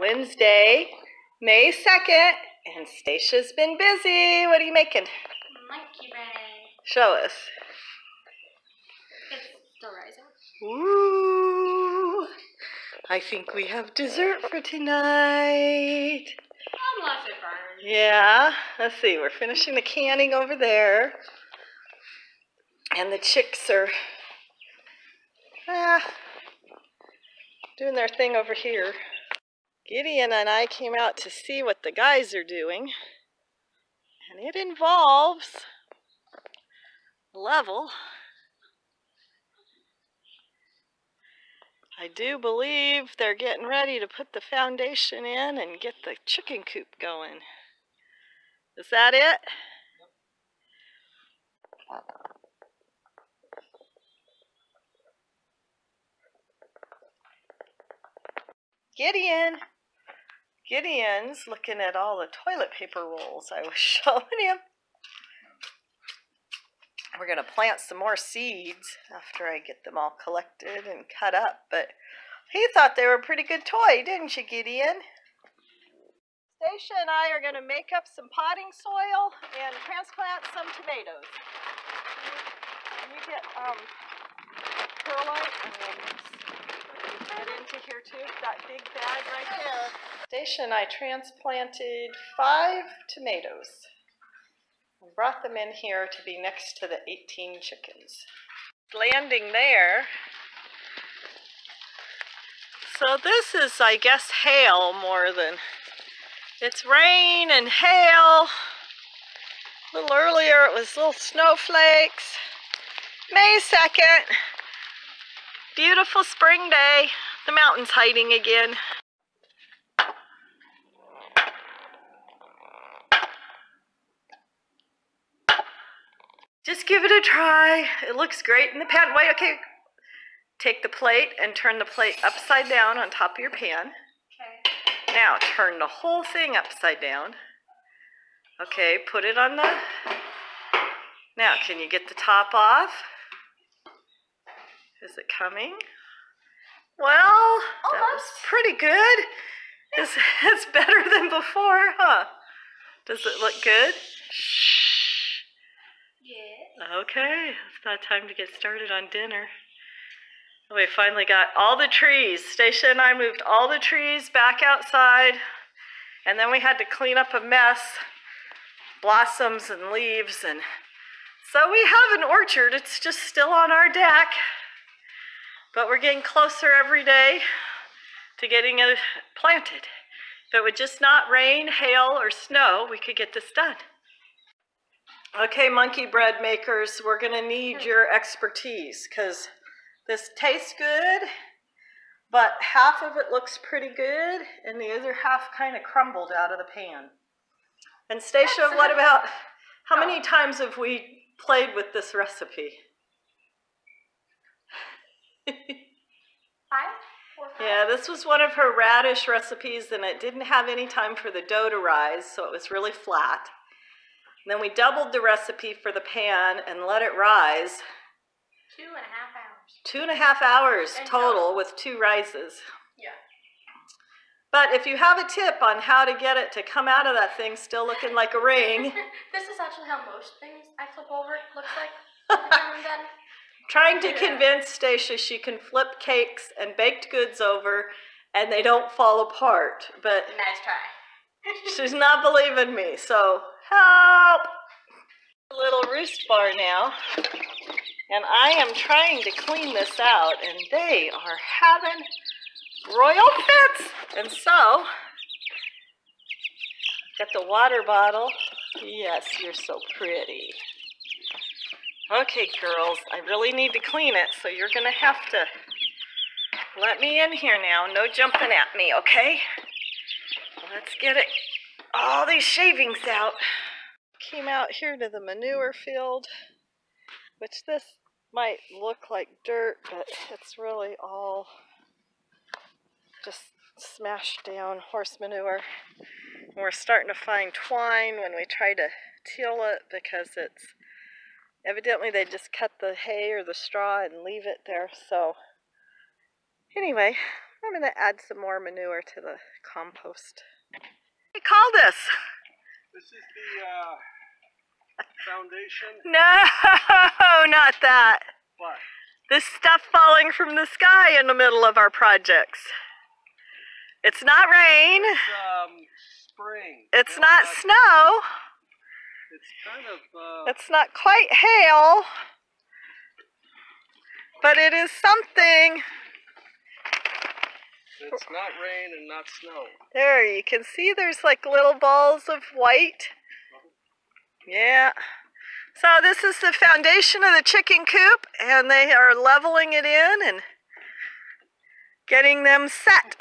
Wednesday, May 2nd, and Stacia's been busy. What are you making? Monkey bread. Show us. It's still rising. Ooh, I think we have dessert for tonight. Unless it burns. Yeah, let's see. We're finishing the canning over there. And the chicks are ah, doing their thing over here. Gideon and I came out to see what the guys are doing. And it involves level. I do believe they're getting ready to put the foundation in and get the chicken coop going. Is that it? Gideon. Gideon's looking at all the toilet paper rolls I was showing him. We're going to plant some more seeds after I get them all collected and cut up, but he thought they were a pretty good toy, didn't you, Gideon? Stacia and I are going to make up some potting soil and transplant some tomatoes. Can you get um, perlite and then into here too? That big bag right there. Stacia and I transplanted five tomatoes and brought them in here to be next to the 18 chickens. Landing there. So this is, I guess, hail more than it's rain and hail. A little earlier it was little snowflakes. May 2nd. Beautiful spring day. The mountain's hiding again. Just give it a try. It looks great in the pan. Wait, okay. Take the plate and turn the plate upside down on top of your pan. Okay. Now turn the whole thing upside down. Okay, put it on the. Now, can you get the top off? Is it coming? Well, that was Almost. pretty good. It's, it's better than before, huh? Does it look good? Shh. Yeah. Okay, it's not time to get started on dinner. We finally got all the trees. Stacia and I moved all the trees back outside, and then we had to clean up a mess, blossoms and leaves, and so we have an orchard. It's just still on our deck, but we're getting closer every day to getting it planted. If it would just not rain, hail, or snow, we could get this done. Okay, monkey bread makers, we're gonna need your expertise because this tastes good, but half of it looks pretty good and the other half kind of crumbled out of the pan. And Stacia, what about, how many oh. times have we played with this recipe? Five? Four, five? Yeah, this was one of her radish recipes, and it didn't have any time for the dough to rise, so it was really flat. And then we doubled the recipe for the pan and let it rise. Two and a half hours. Two and a half hours And total with two rises. Yeah. But if you have a tip on how to get it to come out of that thing still looking like a ring, this is actually how most things I flip over looks like. every now and then. trying to Yeah. convince Stacia she can flip cakes and baked goods over and they don't fall apart. But Nice try. She's not believing me, so help! A little roost bar now, and I am trying to clean this out, and they are having royal fits. And so, got the water bottle. Yes, you're so pretty. Okay, girls, I really need to clean it, so you're gonna have to let me in here now. No jumping at me, okay? Let's get it, all these shavings out. Came out here to the manure field, which this might look like dirt, but it's really all just smashed down horse manure. And we're starting to find twine when we try to till it because it's evidently they just cut the hay or the straw and leave it there. So anyway, I'm going to add some more manure to the compost. What do you call this? This is the uh, foundation, No, not that. but This stuff falling from the sky in the middle of our projects. It's not rain. it's um, spring. It's not snow. It's kind of uh, It's not quite hail. But it is something. It's not rain and not snow. There, you can see there's like little balls of white. Yeah. So this is the foundation of the chicken coop, and they are leveling it in and getting them set.